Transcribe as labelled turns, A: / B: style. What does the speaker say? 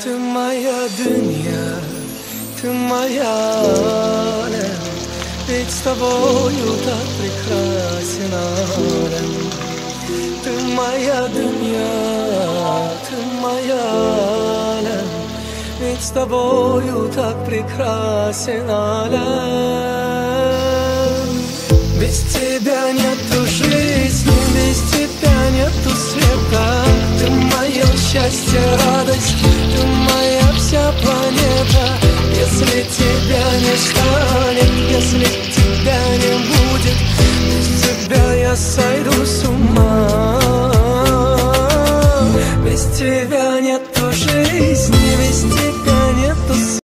A: Tımaya dünya, tımaya Ведь с тобою так прекрасен алем. Ты моя дынья, ты моя алем, Ведь с тобою так прекрасен алем. Без тебя нету жизни, без тебя нету света Ты мое счастье, радость, ты моя вся планета Если тебя не станет, сойду с ума. Без тебя нету жизни